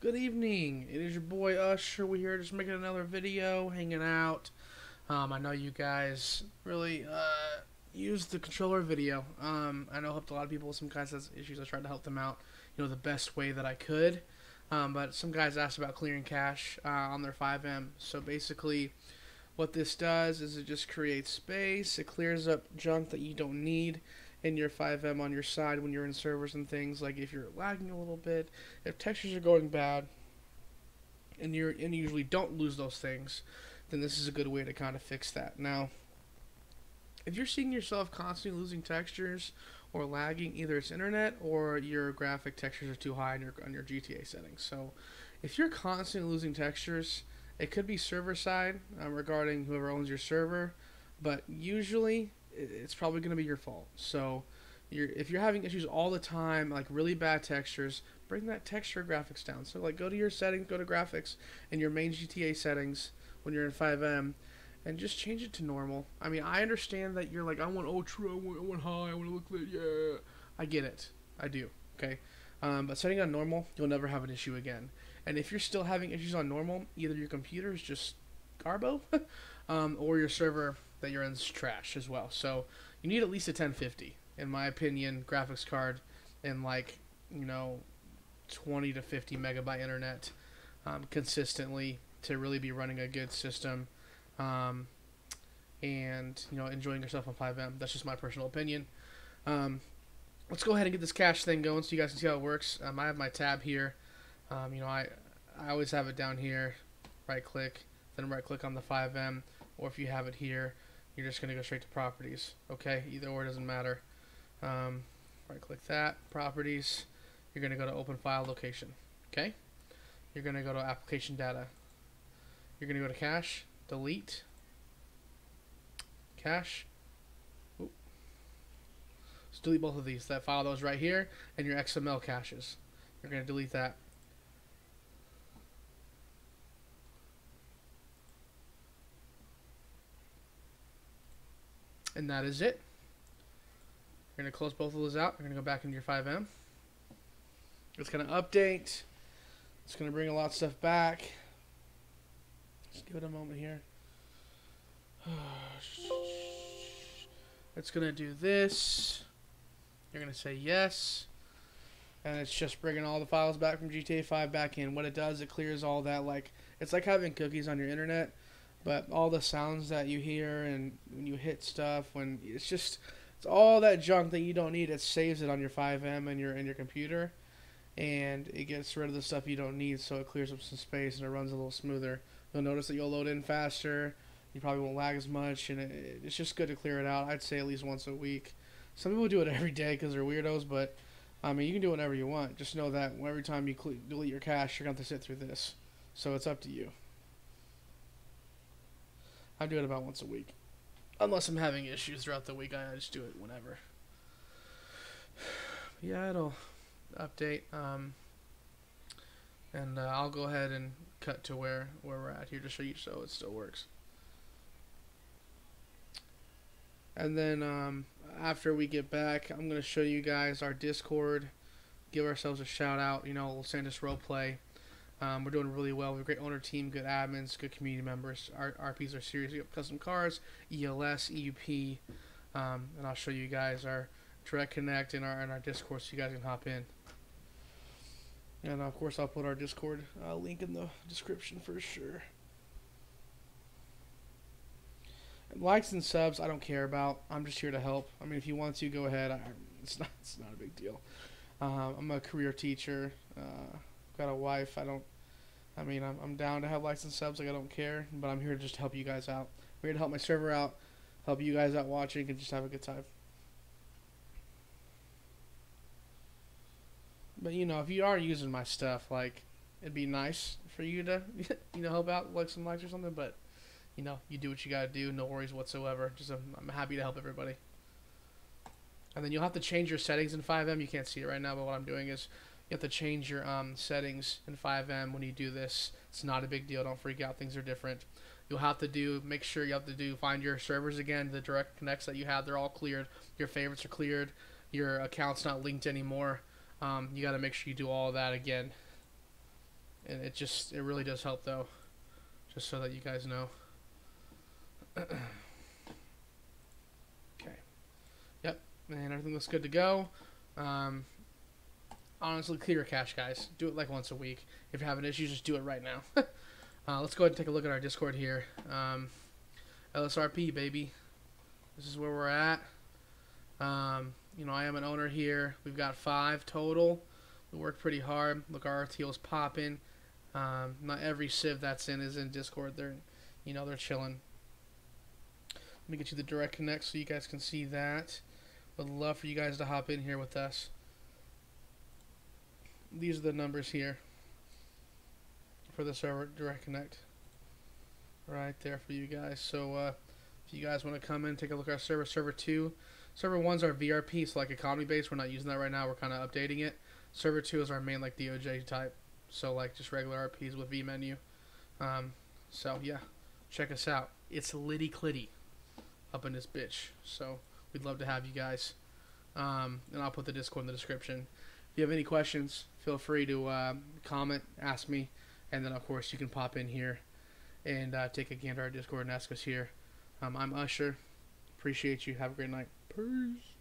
good evening. It is your boy Usher. We're here just making another video, hanging out. Um, I know you guys really uh, used the controller video. Um, I know helped a lot of people. With some guys has issues. I tried to help them out, you know, the best way that I could. Um, but some guys asked about clearing cache uh, on their FiveM. So basically, what this does is it just creates space. It clears up junk that you don't need in your FiveM on your side when you're in servers and things. Like if you're lagging a little bit, if textures are going bad, and you and you usually don't lose those things, then this is a good way to kind of fix that. Now, if you're seeing yourself constantly losing textures or lagging, either it's internet or your graphic textures are too high on your on your GTA settings. So, if you're constantly losing textures, it could be server side uh, regarding whoever owns your server, but usually it's probably going to be your fault. So, you're, if you're having issues all the time, like really bad textures, bring that texture graphics down. So, like, go to your settings, go to graphics, and your main GTA settings when you're in FiveM, and just change it to normal. I mean, I understand that you're like, I want ultra, I want, I want high, I want to look like, yeah. I get it. I do. Okay. Um, but setting on normal, you'll never have an issue again. And if you're still having issues on normal, either your computer is just garbo, um, or your server that you're in is trash as well. So you need at least a 1050, in my opinion, graphics card, and like you know, 20 to 50 megabyte internet um, consistently to really be running a good system. Um, and you know enjoying yourself on FiveM. That's just my personal opinion. Um, let's go ahead and get this cache thing going so you guys can see how it works. Um, I have my tab here. Um, you know, I I always have it down here. Right click, then right click on the FiveM, or if you have it here, you're just gonna go straight to properties. Okay, either or doesn't matter. Um, right click that properties. You're gonna go to open file location. Okay, you're gonna go to application data. You're gonna go to cache, delete, cache. Let's delete both of these. That file that was right here and your XML caches. You're gonna delete that. And that is it. You're going to close both of those out. You're going to go back into your FiveM. It's going to update. It's going to bring a lot of stuff back. Just give it a moment here. It's going to do this. You're going to say yes. And it's just bringing all the files back from GTA 5 back in. What it does, it clears all that, like, it's like having cookies on your internet but all the sounds that you hear and when you hit stuff when it's just it's all that junk that you don't need it saves it on your FiveM and your in your computer. And it gets rid of the stuff you don't need so it clears up some space and it runs a little smoother. You'll notice that you'll load in faster you probably won't lag as much and it, it's just good to clear it out i'd say at least once a week. Some people do it every day because they're weirdos but i mean you can do whatever you want. Just know that every time you delete your cache you're going to have to sit through this. So it's up to you I do it about once a week. Unless I'm having issues throughout the week, I just do it whenever. Yeah, it'll update. Um, and uh, I'll go ahead and cut to where, where we're at here to show you so it still works. And then um, after we get back, I'm going to show you guys our Discord, give ourselves a shout out, you know, we'll send us role Roleplay. Um, we're doing really well. We have a great owner team, good admins, good community members. Our RPs are serious. We have custom cars, ELS, EUP, um, and I'll show you guys our direct connect and our in our Discord so you guys can hop in. And of course, I'll put our Discord uh, link in the description for sure. And likes and subs, I don't care about. I'm just here to help. I mean, if you want to, go ahead. I, it's not it's not a big deal. Uh, I'm a career teacher. Uh, got a wife. I don't. I mean, I'm, I'm down to have licensed subs. Like I don't care, but I'm here to just help you guys out. I'm here to help my server out, help you guys out watching, and just have a good time. But you know, if you are using my stuff, like it'd be nice for you to, you know, help out like some likes or something. But you know, you do what you gotta do. No worries whatsoever. Just I'm, I'm happy to help everybody. And then you'll have to change your settings in FiveM. You can't see it right now, but what I'm doing is you have to change your um, settings in FiveM when you do this. It's not a big deal. Don't freak out. Things are different. You'll have to do make sure you have to do find your servers again. The direct connects that you have, they're all cleared. Your favorites are cleared. Your account's not linked anymore. Um, you got to make sure you do all that again. and it just it really does help though, just so that you guys know. okay. Yep, and everything looks good to go. Um, honestly, clear your cache, guys. Do it like once a week. If you're having issues, just do it right now. uh, let's go ahead and take a look at our Discord here. Um, LSRP, baby. This is where we're at. Um, you know, I am an owner here. We've got five total. We worked pretty hard. Look, our RTO's popping. Um, not every Civ that's in is in Discord. They're, you know, they're chilling. Let me get you the direct connect so you guys can see that. Would love for you guys to hop in here with us. These are the numbers here for the server direct connect. Right there for you guys. So uh, if you guys want to come in, take a look at our server. Server two, server one's our VRP, so like economy base. We're not using that right now. We're kind of updating it. Server two is our main like DOJ type. So like just regular RPs with V menu. Um, so yeah, check us out. It's litty clitty up in this bitch. So we'd love to have you guys. Um, and I'll put the Discord in the description. If you have any questions, feel free to uh, comment, ask me, and then of course you can pop in here and uh, take a gander at Discord and ask us here. Um, I'm Usher. Appreciate you. Have a great night. Peace.